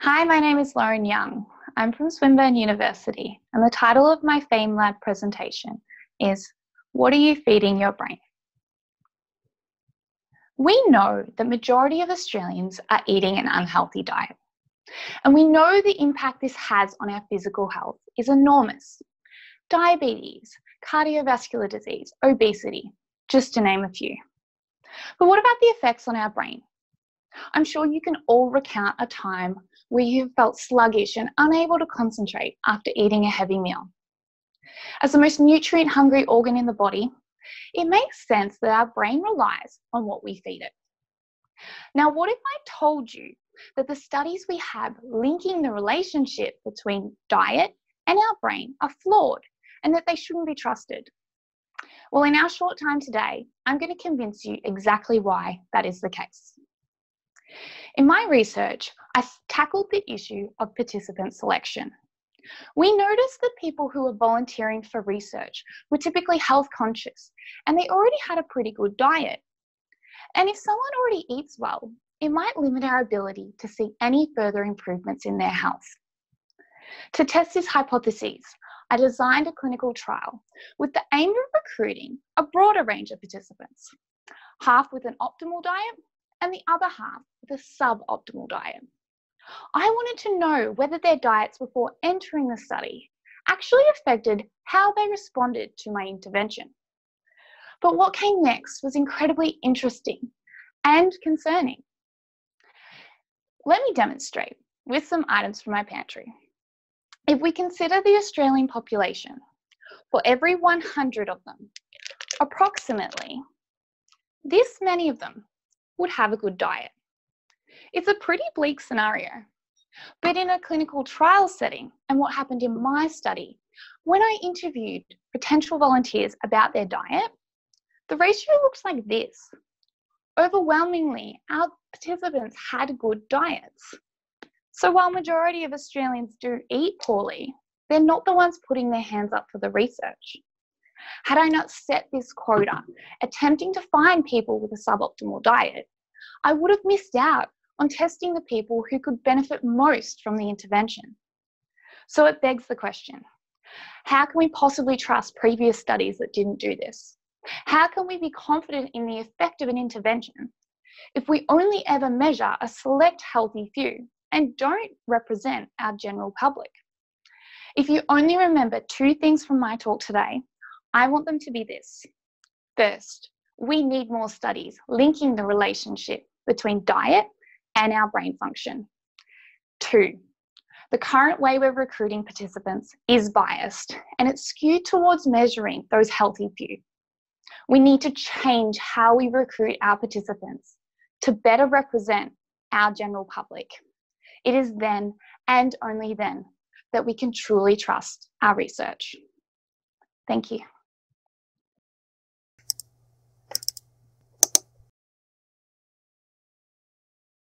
Hi, my name is Lauren Young. I'm from Swinburne University, and the title of my FameLab presentation is What Are You Feeding Your Brain? We know the majority of Australians are eating an unhealthy diet. And we know the impact this has on our physical health is enormous. Diabetes, cardiovascular disease, obesity, just to name a few. But what about the effects on our brain? I'm sure you can all recount a time where you felt sluggish and unable to concentrate after eating a heavy meal. As the most nutrient hungry organ in the body, it makes sense that our brain relies on what we feed it. Now, what if I told you that the studies we have linking the relationship between diet and our brain are flawed and that they shouldn't be trusted? Well, in our short time today, I'm going to convince you exactly why that is the case. In my research, I tackled the issue of participant selection. We noticed that people who were volunteering for research were typically health conscious and they already had a pretty good diet. And if someone already eats well, it might limit our ability to see any further improvements in their health. To test this hypothesis, I designed a clinical trial with the aim of recruiting a broader range of participants, half with an optimal diet and the other half with a suboptimal diet. I wanted to know whether their diets before entering the study actually affected how they responded to my intervention. But what came next was incredibly interesting and concerning. Let me demonstrate with some items from my pantry. If we consider the Australian population, for every 100 of them, approximately this many of them would have a good diet. It's a pretty bleak scenario. But in a clinical trial setting, and what happened in my study, when I interviewed potential volunteers about their diet, the ratio looks like this. Overwhelmingly, our participants had good diets. So while majority of Australians do eat poorly, they're not the ones putting their hands up for the research. Had I not set this quota, attempting to find people with a suboptimal diet, I would have missed out on testing the people who could benefit most from the intervention. So it begs the question, how can we possibly trust previous studies that didn't do this? How can we be confident in the effect of an intervention if we only ever measure a select healthy few and don't represent our general public? If you only remember two things from my talk today, I want them to be this. First, we need more studies linking the relationship between diet and our brain function. Two, the current way we're recruiting participants is biased and it's skewed towards measuring those healthy few. We need to change how we recruit our participants to better represent our general public. It is then and only then that we can truly trust our research. Thank you.